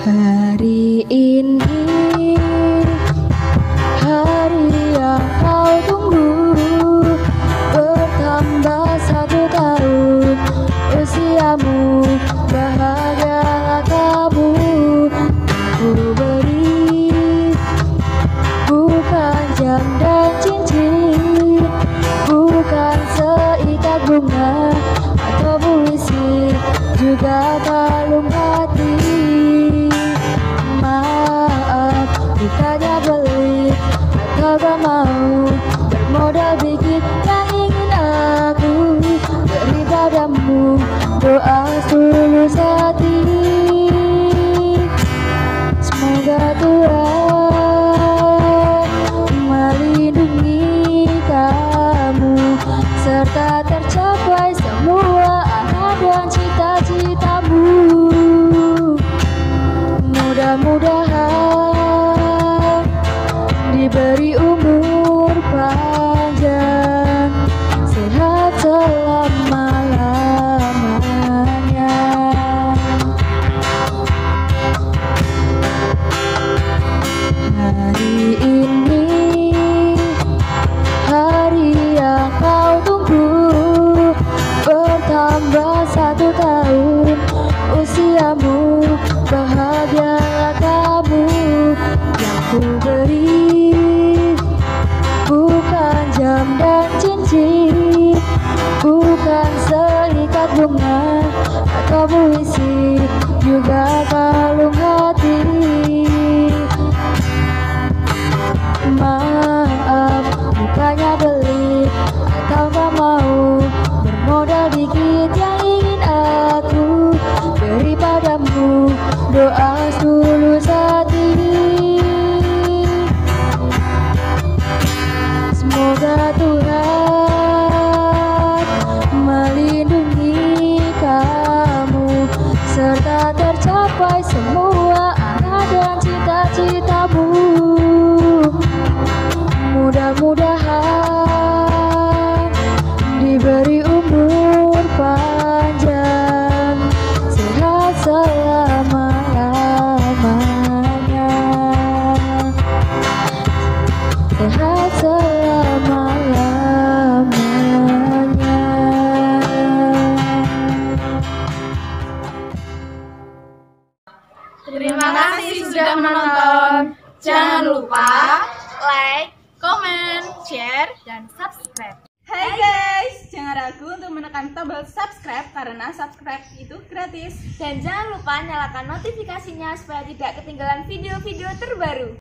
Hari ini Dan cincin Bukan seikat bunga Atau puisi Juga kalung hati. Maaf Bukannya beli Atau gak mau? Bermodal bikin yang ingin aku. Beri padamu Doa tulus hati dari bunga Atau puisi Juga kalung hati. Maaf, bukannya beli atau gak mau. Bermodal dikit yang ingin aku. Beri padamu doa tulus hati Semoga Tuhan Serta tercapai Terima kasih sudah menonton. Jangan lupa like, komen, share, dan subscribe. Hai guys, jangan ragu untuk menekan tombol subscribe karena subscribe itu gratis. Dan jangan lupa nyalakan notifikasinya supaya tidak ketinggalan video-video terbaru